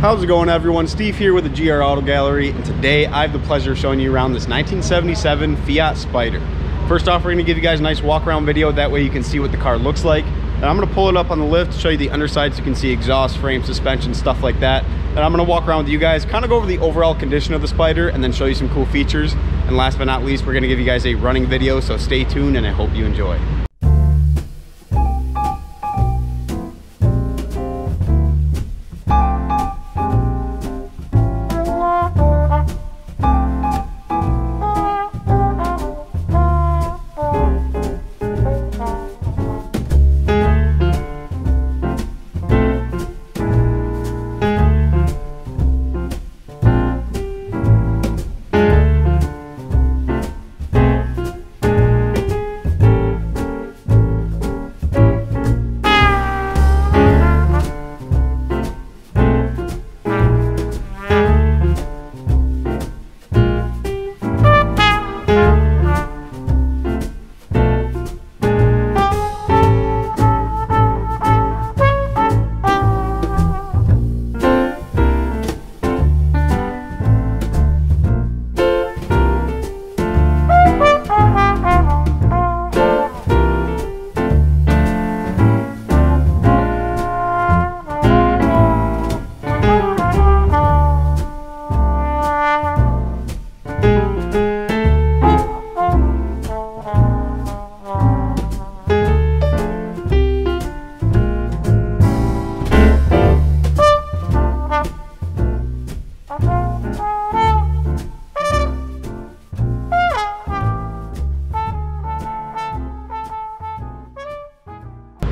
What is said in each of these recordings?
How's it going everyone? Steve here with the GR Auto Gallery and today I have the pleasure of showing you around this 1977 Fiat Spider. First off, we're gonna give you guys a nice walk around video, that way you can see what the car looks like. And I'm gonna pull it up on the lift, to show you the underside so you can see exhaust, frame, suspension, stuff like that. And I'm gonna walk around with you guys, kind of go over the overall condition of the Spider and then show you some cool features. And last but not least, we're gonna give you guys a running video, so stay tuned and I hope you enjoy.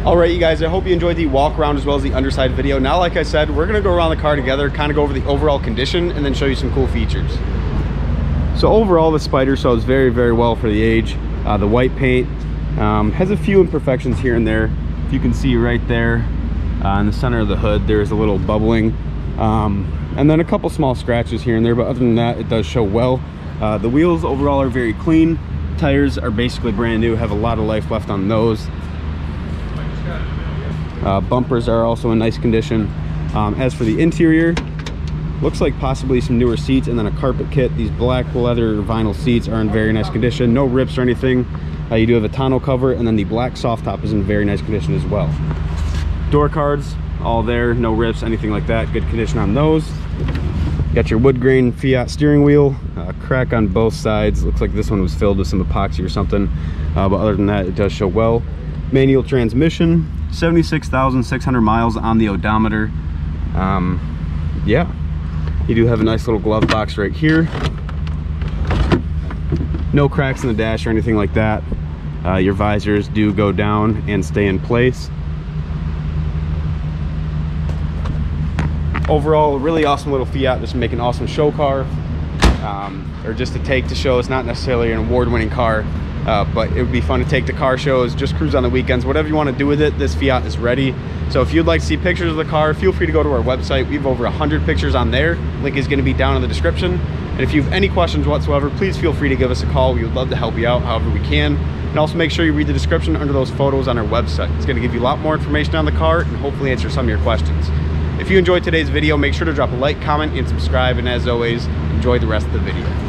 All right, you guys, I hope you enjoyed the walk around as well as the underside video. Now, like I said, we're gonna go around the car together, kind of go over the overall condition and then show you some cool features. So overall, the Spider sells very, very well for the age. Uh, the white paint um, has a few imperfections here and there. If you can see right there uh, in the center of the hood, there's a little bubbling. Um, and then a couple small scratches here and there, but other than that, it does show well. Uh, the wheels overall are very clean. Tires are basically brand new, have a lot of life left on those. Uh, bumpers are also in nice condition. Um, as for the interior, looks like possibly some newer seats and then a carpet kit. These black leather vinyl seats are in very nice condition. No rips or anything. Uh, you do have a tonneau cover and then the black soft top is in very nice condition as well. Door cards, all there, no rips, anything like that. Good condition on those. Got your wood grain Fiat steering wheel, uh, crack on both sides. Looks like this one was filled with some epoxy or something. Uh, but other than that, it does show well. Manual transmission, 76,600 miles on the odometer. Um, yeah, you do have a nice little glove box right here. No cracks in the dash or anything like that. Uh, your visors do go down and stay in place. Overall, a really awesome little Fiat, just make an awesome show car. Um, or just to take to show. It's not necessarily an award-winning car, uh, but it would be fun to take to car shows, just cruise on the weekends, whatever you want to do with it, this Fiat is ready. So if you'd like to see pictures of the car, feel free to go to our website. We have over 100 pictures on there. Link is going to be down in the description. And if you have any questions whatsoever, please feel free to give us a call. We would love to help you out however we can. And also make sure you read the description under those photos on our website. It's going to give you a lot more information on the car and hopefully answer some of your questions. If you enjoyed today's video, make sure to drop a like, comment, and subscribe. And as always, enjoy the rest of the video.